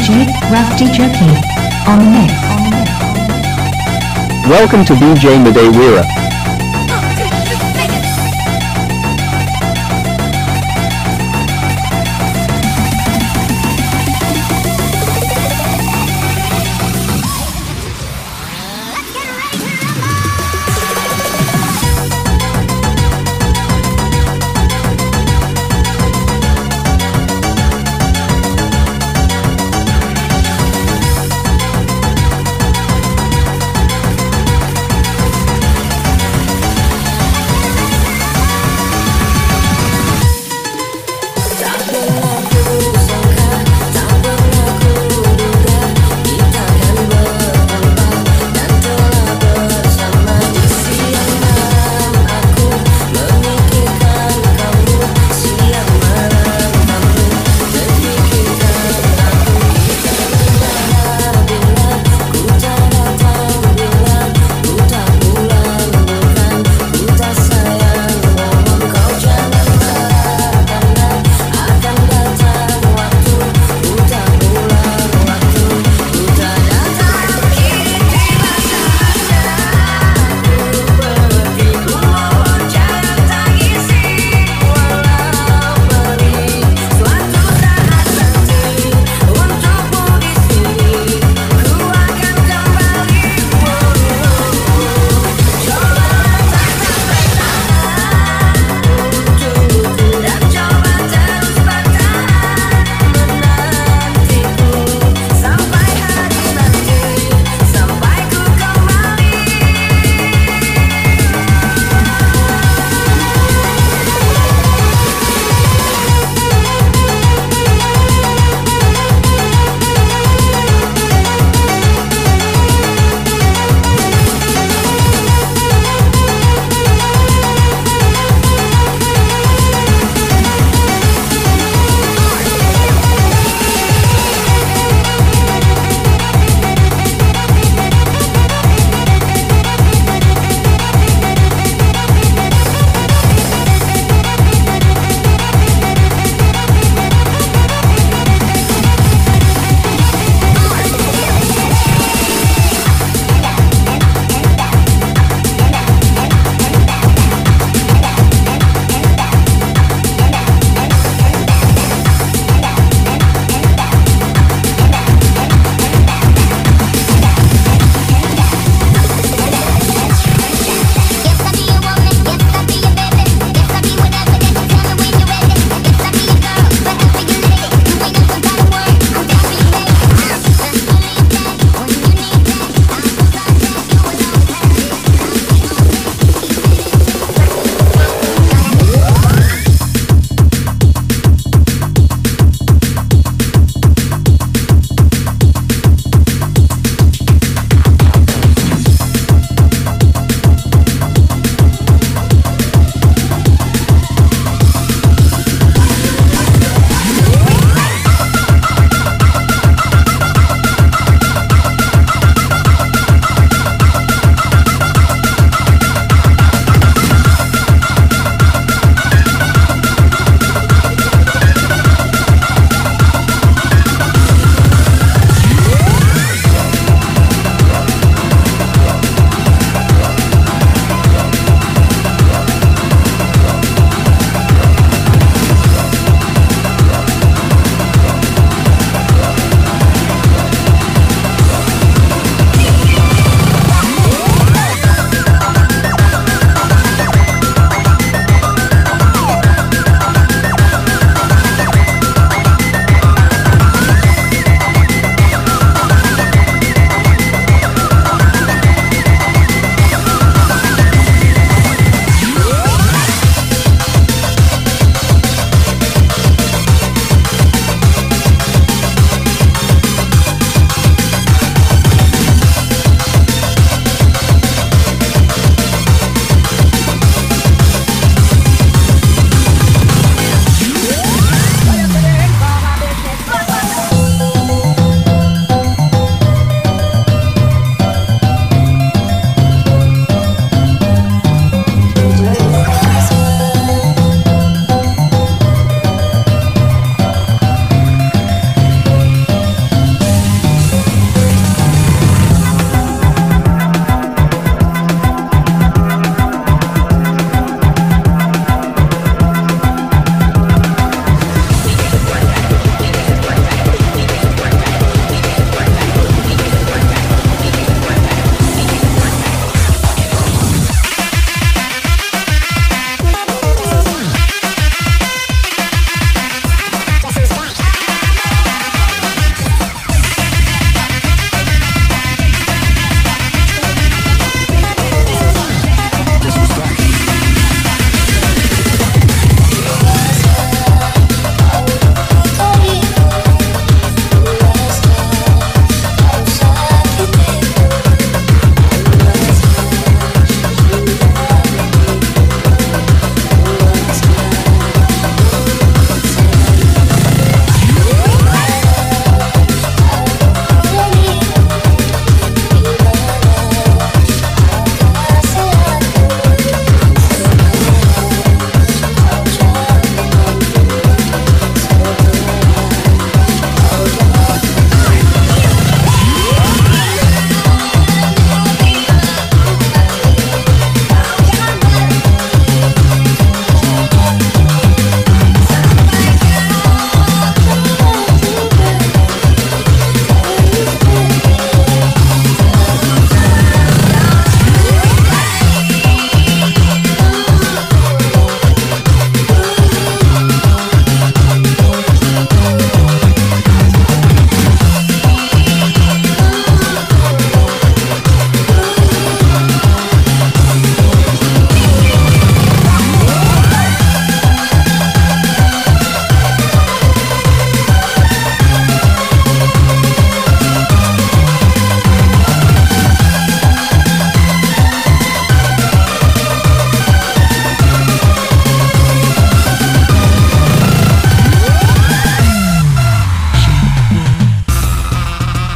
DJ Rusdijerky. On the mix. Welcome to DJ Naday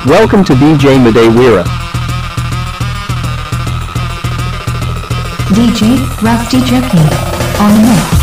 Welcome to DJ Madewira. DJ Rusdijerky. On the mix.